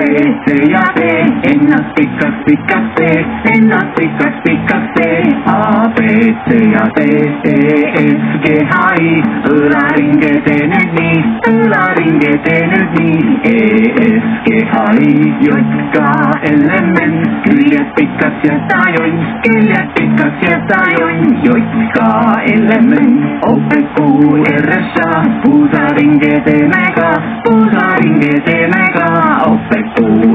S ja T, ennast pikas, pikas T, ennast pikas, pikas T, A, B, C ja D, E, F, G, H, I, õlaringe tee nüüd nii, E, F, G, H, I, J, K, L, M, N, küljed pikas ja ta jonn, küljed pikas ja ta jonn, J, K, L, M, N, O, P, Q, R, S, A, ka, puusaringe teeme ka, O, P,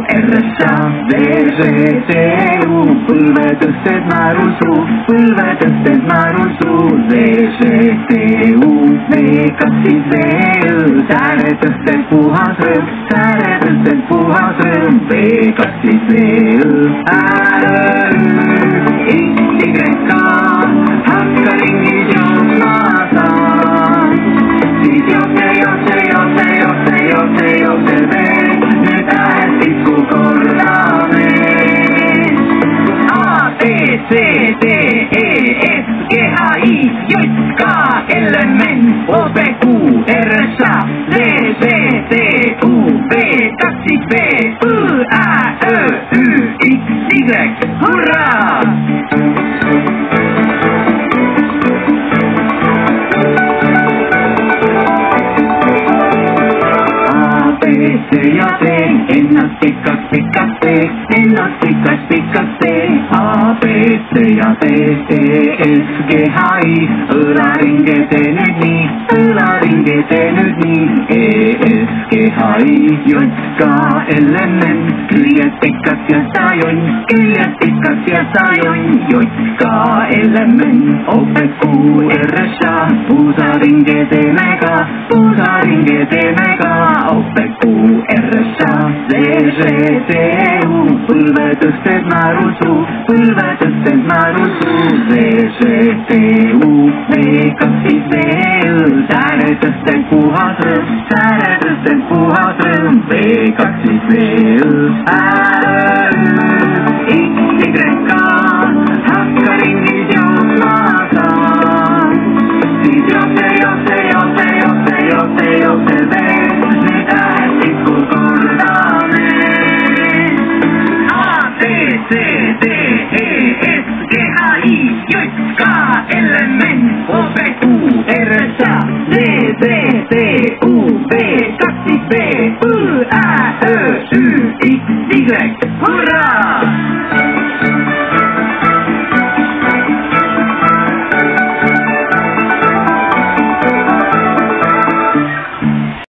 RSA, VGTU, põlvetõsted naerul suu, põlvetõsted naerul suu, VGTU, V-kas siis V-õ, sääretõsted puhas rõõm, sääretõsted puhas rõõm, V-kas siis V-õ, R-õ, Y-ka, hakka ringi jookma saab, siis jookse, jookse, jookse, jookse, jookse, jookse. Let me. C ja D, ennast pikas, D, ennast pikas, D, A, B, C ja D, E, F, G, H, I, tee nüüd nii, õlaringe tee nüüd nii, E, F, G, H, I, J, K, L, M, N, küljed pikas ja ta jonn, küljed pikas ja ta jonn, J, K, L, M, N, Q, R, S, A, puusaringe teeme ka, puusaringe teeme ka, O, P, Q, R, S, A, Veșeteul, pâlbătă sternarul tu, pâlbătă sternarul tu, Veșeteul, mică fideu, tare să stai cu hatră, tare să stai cu hatră, mică C, D, E, S, G, H I, J, K, L, M, N, O, P, Q, R, S, D, D, D U, V, 2, P, Y, Ä, Ö, Y, X, Y. Hurraa!